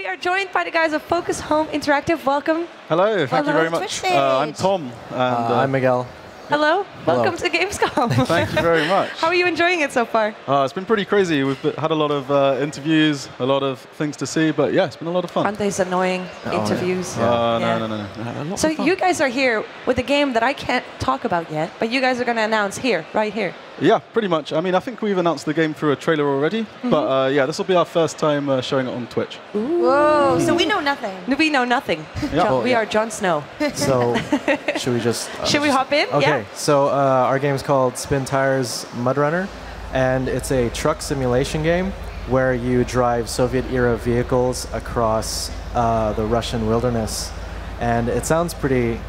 We are joined by the guys of Focus Home Interactive. Welcome. Hello, thank you very much. Twitch Uh, I'm. Tom, and Uh, uh, I'm Miguel. Hello. Hello. Welcome to Gamescom. thank you very much. How are you enjoying it so far? Uh, it's been pretty crazy. We've had a lot of uh, interviews, a lot of things to see, but yeah, it's been a lot of fun. Aren't these annoying Oh, yeah. interviews? Uh, Yeah. no, no, no, no. So you guys are here with a game that I can't talk about yet, but you guys are going to announce here, right here. Yeah, pretty much. I mean, I think we've announced the game through a trailer already, Mm-hmm. but uh, yeah, this will be our first time uh, showing it on Twitch. Whoa, so we know nothing. We know nothing. Yeah. Jon- Oh, we yeah. are Jon Snow. So, should we just? uh, Should we hop in? Okay. Yeah. So uh, our is called Spin Tires Mud Runner, and it's a truck simulation game where you drive Soviet-era vehicles across uh, the Russian wilderness, and it sounds pretty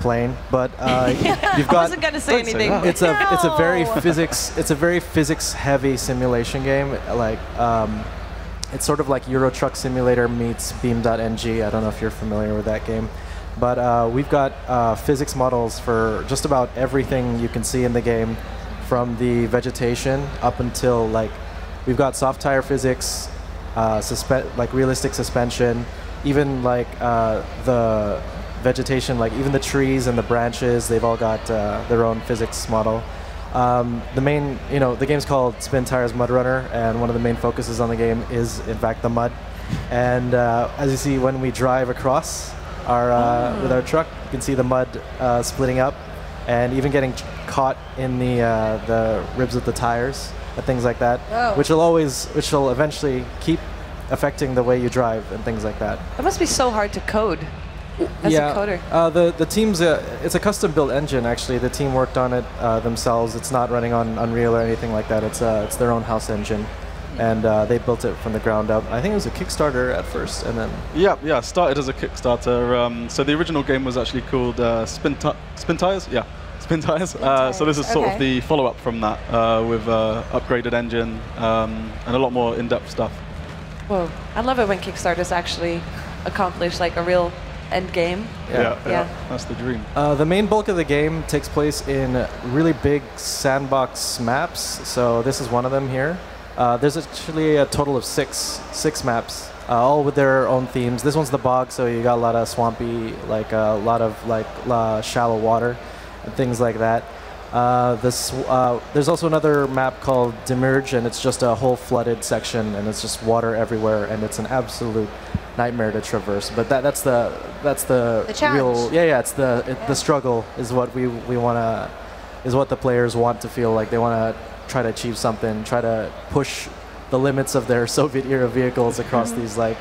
plain, but uh, you've I got. wasn't going to say Don't say anything. that. It's a it's a very physics it's a very physics heavy simulation game. Like um, it's sort of like Euro Truck Simulator meets Beam.ng. I don't know if you're familiar with that game, but uh, we've got uh, physics models for just about everything you can see in the game, from the vegetation up until like we've got soft tire physics, uh, like realistic suspension, even like uh, the vegetation, like even the trees and the branches, they've all got uh, their own physics model. Um, the main, you know, the game's called Spintires MudRunner, and one of the main focuses on the game is, in fact, the mud. And uh, as you see, when we drive across our uh, with our truck, you can see the mud uh, splitting up, and even getting caught in the uh, the ribs of the tires and things like that, Whoa. which will always, which will eventually keep affecting the way you drive and things like that. It must be so hard to code as yeah, a coder. Uh, the the team's a, it's a custom built engine actually. The team worked on it uh, themselves. It's not running on Unreal or anything like that. It's uh, it's their own house engine, and uh, they built it from the ground up. I think it was a Kickstarter at first, and then Yeah, yeah. Started as a Kickstarter. Um, so the original game was actually called uh, Spin, Spintires. Yeah, Spintires. Uh, so this is Tires, sort of the follow-up from that uh, with uh, upgraded engine um, and a lot more in-depth stuff. Whoa. I love it when Kickstarters actually accomplish like a real end game. Yeah. Yeah. That's the dream. Uh, the main bulk of the game takes place in really big sandbox maps. So this is one of them here. Uh, there's actually a total of six six maps, uh, all with their own themes. This one's the bog, so you got a lot of swampy, like a lot of like uh, shallow water and things like that. Uh, this uh, there's also another map called Demerge, and it's just a whole flooded section, and it's just water everywhere, and it's an absolute nightmare to traverse. But that that's the that's the, The real yeah yeah it's the it, Yeah. the struggle is what we we want to is what the players want to feel like they want to try to achieve something try to push the limits of their soviet era vehicles across mm-hmm. these like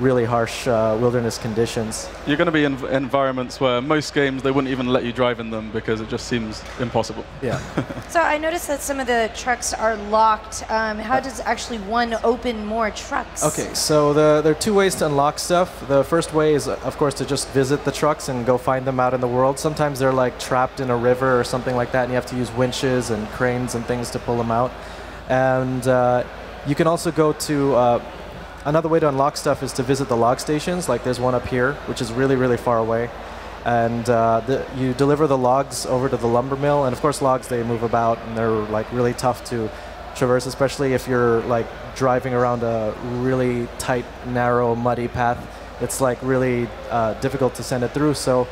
really harsh uh, wilderness conditions You're going to be in environments where most games they wouldn't even let you drive in them because it just seems impossible. yeah So I noticed that some of the trucks are locked. Um, how does actually one open more trucks? okay so the, there are two ways to unlock stuff the first way is of course to just visit the trucks and go find them out in the world sometimes they're like trapped in a river or something like that and you have to use winches and cranes and things to pull them out and uh, you can also go to uh, another way to unlock stuff is to visit the log stations like there's one up here which is really really far away. And uh, the, you deliver the logs over to the lumber mill and of course logs they move about and they're like really tough to traverse especially if you're like driving around a really tight narrow muddy path. It's like really uh, difficult to send it through. So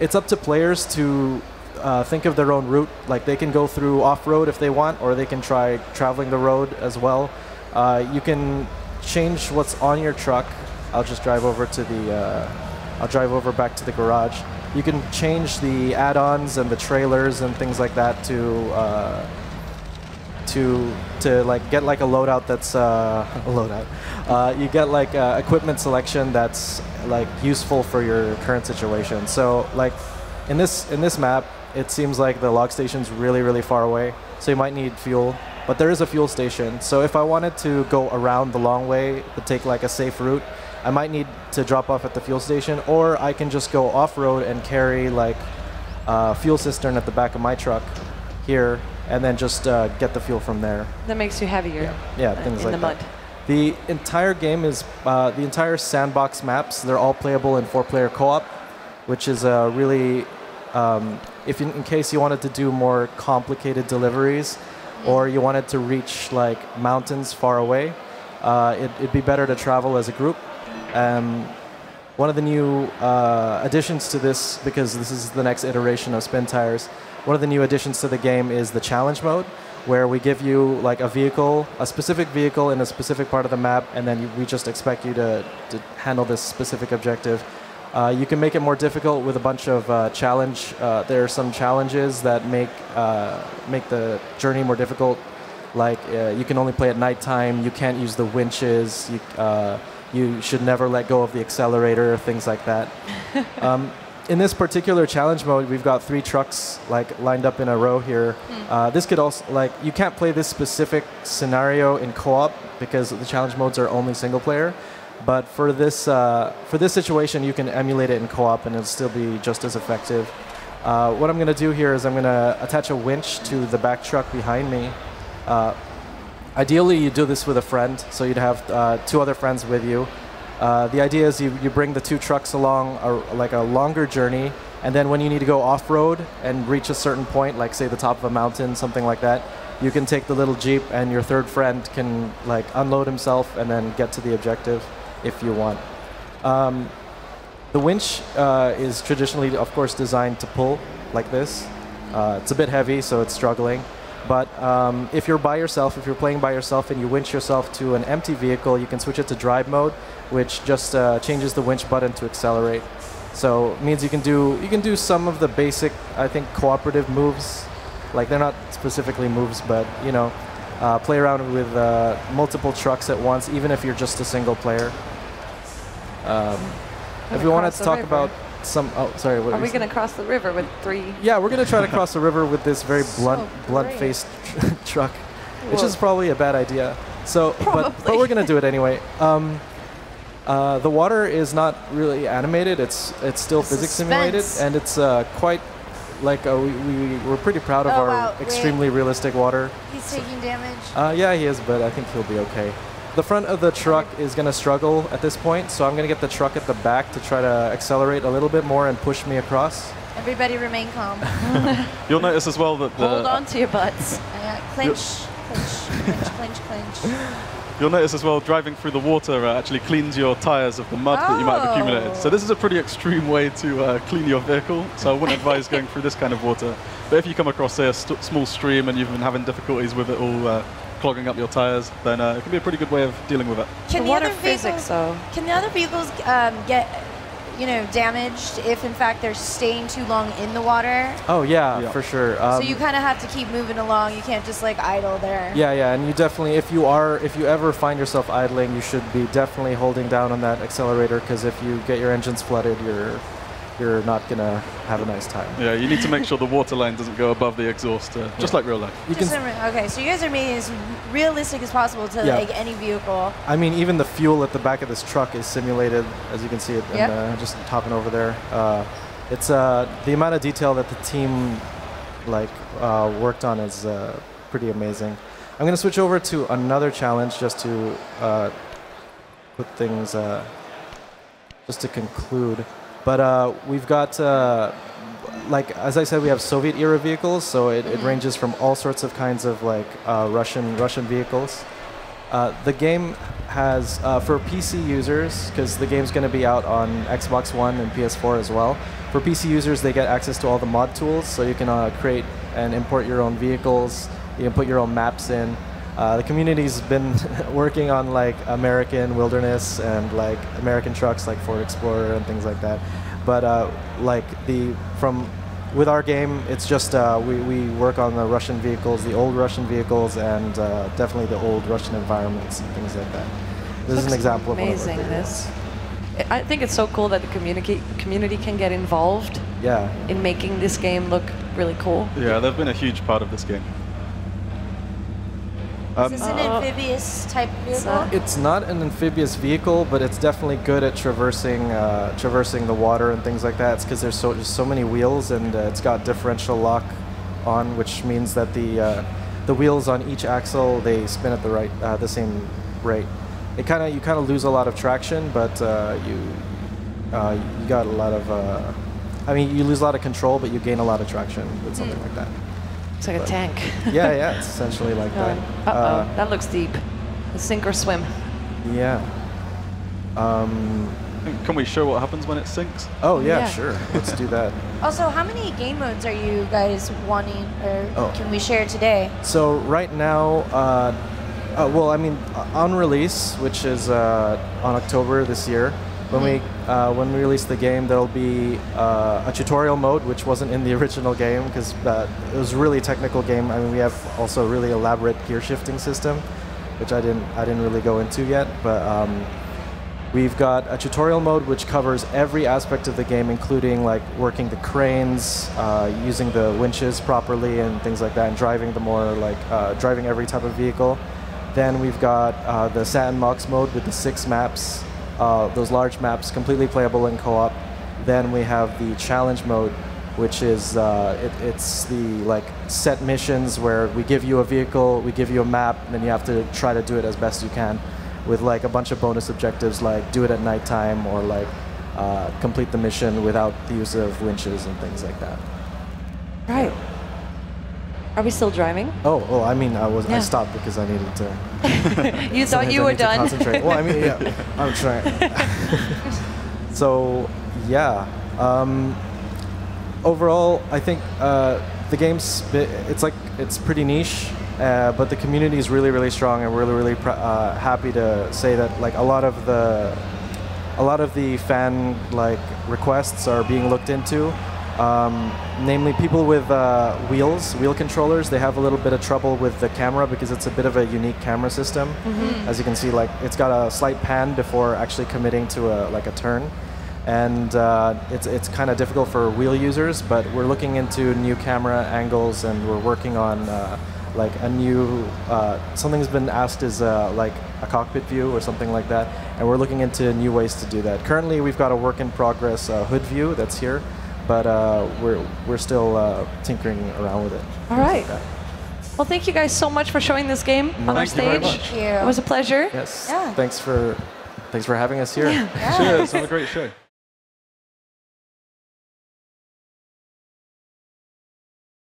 it's up to players to uh, think of their own route. Like they can go through off-road if they want or they can try traveling the road as well. Uh, you can change what's on your truck i'll just drive over to the uh, I'll drive over back to the garage. You can change the add-ons and the trailers and things like that to uh, to to like get like a loadout that's uh, a loadout. Uh, you get like uh, equipment selection that's like useful for your current situation. So like in this in this map, it seems like the log station's really really far away, so you might need fuel. But there is a fuel station. So if I wanted to go around the long way to take like a safe route, I might need to drop off at the fuel station, or I can just go off road and carry like a fuel cistern at the back of my truck here, and then just uh, get the fuel from there. That makes you heavier. Yeah, uh, things in like the that. mud. The entire game is uh, the entire sandbox maps. They're all playable in four-player co-op, which is a really um, if in, in case you wanted to do more complicated deliveries, or you wanted to reach like mountains far away, uh, it, it'd be better to travel as a group Um, one of the new uh, additions to this, because this is the next iteration of Spintires, one of the new additions to the game is the challenge mode, where we give you like a vehicle, a specific vehicle in a specific part of the map, and then we just expect you to, to handle this specific objective. Uh, you can make it more difficult with a bunch of uh, challenge. Uh, there are some challenges that make uh, make the journey more difficult. Like uh, you can only play at nighttime. You can't use the winches. You, uh, you should never let go of the accelerator. Things like that. um, in this particular challenge mode, we've got three trucks like lined up in a row here. Uh, this could also like you can't play this specific scenario in co-op because the challenge modes are only single player. But for this uh, for this situation, you can emulate it in co-op and it'll still be just as effective. Uh, what I'm going to do here is I'm going to attach a winch to the back truck behind me. Uh, ideally, you do this with a friend, so you'd have uh, two other friends with you. Uh, the idea is you, you bring the two trucks along a, like a longer journey, and then when you need to go off road and reach a certain point, like say the top of a mountain, something like that, you can take the little jeep, and your third friend can like unload himself and then get to the objective if you want. Um, the winch uh, is traditionally, of course, designed to pull like this. Uh, it's a bit heavy, so it's struggling. But um, if you're by yourself, if you're playing by yourself and you winch yourself to an empty vehicle, you can switch it to drive mode, which just uh, changes the winch button to accelerate. So it means you can do you can do some of the basic, I think, cooperative moves. Like they're not specifically moves, but you know, uh, play around with uh, multiple trucks at once, even if you're just a single player. Um, if we wanted to talk river. about some, oh, sorry, what Are we going to cross the river with three? yeah, we're gonna try to cross the river with this very blunt, great. blunt-faced truck, which is probably a bad idea. So, but, but we're gonna do it anyway. Um, uh, the water is not really animated; it's it's still physics simulated, and it's uh, quite like uh, we, we we're pretty proud of Oh, our wow, wait. extremely realistic water. He's taking damage. Uh, yeah, he is, but I think he'll be okay. The front of the truck is going to struggle at this point, so I'm going to get the truck at the back to try to accelerate a little bit more and push me across. Everybody remain calm. You'll notice as well that the, Hold on to your butts. Uh, clinch, clinch, clinch, clinch, clinch. You'll notice as well driving through the water uh, actually cleans your tires of the mud that you might have accumulated. So Oh. this is a pretty extreme way to uh, clean your vehicle. So I wouldn't advise going through this kind of water. But if you come across say a st- small stream and you've been having difficulties with it all uh, clogging up your tires, then uh, it can be a pretty good way of dealing with it. Can the the, other physics, vehicles, though. can the other vehicles um, get, you know, damaged if in fact they're staying too long in the water? Oh yeah, Yeah. for sure. Um, so you kind of have to keep moving along. You can't just like idle there. Yeah, yeah, and you definitely, if you are, if you ever find yourself idling, you should be definitely holding down on that accelerator because if you get your engines flooded, you're, you're not gonna have a nice time. Yeah, you need to make sure the water line doesn't go above the exhaust, uh, just like real life. You Just can, okay, so you guys are making as realistic as possible to Yeah. like any vehicle. I mean, even the fuel at the back of this truck is simulated, as you can see it, Yep. and, uh, just topping over there. Uh, it's uh, the amount of detail that the team like uh, worked on is uh, pretty amazing. I'm gonna switch over to another challenge just to uh, put things uh, just to conclude. But uh, we've got, uh, like as I said, we have Soviet era vehicles, so it, it ranges from all sorts of kinds of like uh, Russian Russian vehicles. Uh, the game has uh, for PC users because the game's going to be out on Xbox One and PS4 as well. For PC users, they get access to all the mod tools, so you can uh, create and import your own vehicles. You can put your own maps in. Uh, the community's been working on like American wilderness and like American trucks like Ford Explorer and things like that. But uh, like the from with our game, it's just uh, we, we work on the Russian vehicles, the old Russian vehicles, and uh, definitely the old Russian environments and things like that. This is an example of one of our amazing. This. I I think it's so cool that the community community can get involved Yeah, in making this game look really cool. Yeah, they've been a huge part of this game. Is Um, this an Uh, amphibious type it's vehicle? not- it's not an amphibious vehicle, but it's definitely good at traversing uh, traversing the water and things like that. It's because there's so just so many wheels, and uh, it's got differential lock on, which means that the uh, the wheels on each axle they spin at the right uh, the same rate. It kind of you kind of lose a lot of traction, but uh, you uh, you got a lot of. Uh, I mean, you lose a lot of control, but you gain a lot of traction with something like that. It's like a tank. Yeah, yeah, it's essentially like that. Uh oh, Uh, that looks deep. Sink or swim. Yeah. Um, Can we show what happens when it sinks? oh yeah, Yeah. sure. Let's do that. Also, how many game modes are you guys wanting, or Oh. can we share today? So right now, uh, uh, well, I mean, on release, which is uh, on October this year, when we uh, when we release the game, there'll be uh, a tutorial mode, which wasn't in the original game because uh, it was really a technical game. I mean, we have also a really elaborate gear shifting system, which I didn't I didn't really go into yet, but. Um, We've got a tutorial mode which covers every aspect of the game, including like working the cranes, uh, using the winches properly, and things like that, and driving the more like uh, driving every type of vehicle. Then we've got uh, the sandbox mode with the six maps, uh, those large maps, completely playable in co-op. Then we have the challenge mode, which is uh, it, it's the like set missions where we give you a vehicle, we give you a map, and then you have to try to do it as best you can with like a bunch of bonus objectives like do it at nighttime or like uh, complete the mission without the use of winches and things like that. Right. Are we still driving? Oh, oh, I mean, I was Yeah. I stopped because I needed to. You thought you I were done. Concentrate. Well, I mean, yeah, I'm trying. so, yeah. Um, overall, I think uh, the game's it's like it's pretty niche, uh, but the community is really, really strong, and we're really, really pr- uh, happy to say that like a lot of the a lot of the fan like requests are being looked into. Um, namely, people with uh, wheels, wheel controllers, they have a little bit of trouble with the camera because it's a bit of a unique camera system. As you can see, like it's got a slight pan before actually committing to a like a turn, and uh, it's it's kind of difficult for wheel users. But we're looking into new camera angles, and we're working on uh, like a new uh, something's been asked is uh, like a cockpit view or something like that, and we're looking into new ways to do that. Currently, we've got a work in progress uh, hood view that's here, but uh, we're we're still uh, tinkering around with it. All right. Okay. Well, thank you guys so much for showing this game on our Thank you stage. Thank you. It was a pleasure. Yes. Yeah. Thanks for thanks for having us here. Yeah. Cheers. Have a great show.